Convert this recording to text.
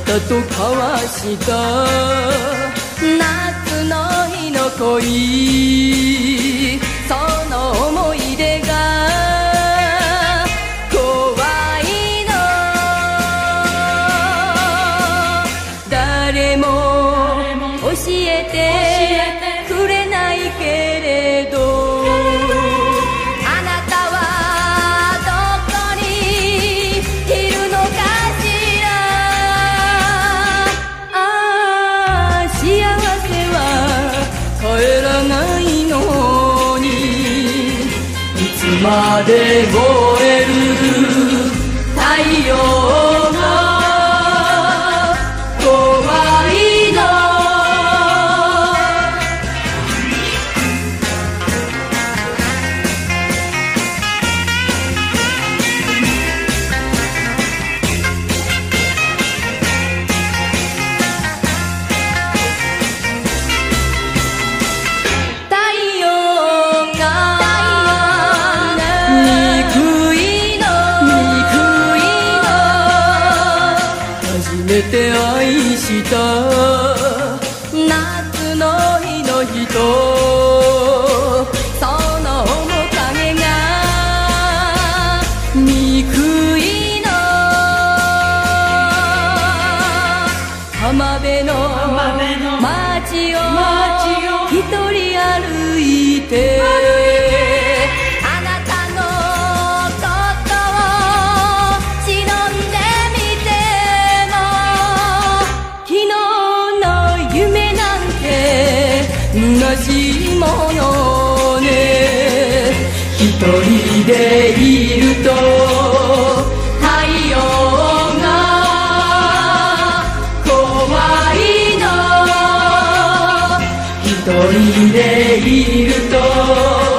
と交わした。夏の日の恋。まで燃える。太陽めて愛した。夏の日の人。その面影が。憎いの浜辺の街をしいものね。一人でいると太陽が怖いの。一人でいると